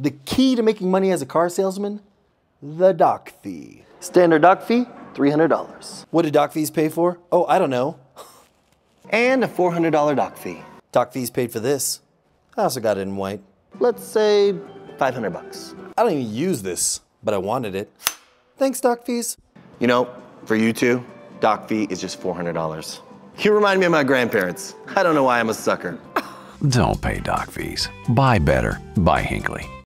The key to making money as a car salesman? The doc fee. Standard doc fee, $300. What do doc fees pay for? Oh, I don't know. And a $400 doc fee. Doc fees paid for this. I also got it in white. Let's say 500 bucks. I don't even use this, but I wanted it. Thanks, doc fees. You know, for you two, doc fee is just $400. You remind me of my grandparents. I don't know why I'm a sucker. Don't pay doc fees. Buy better. Buy Hinckley.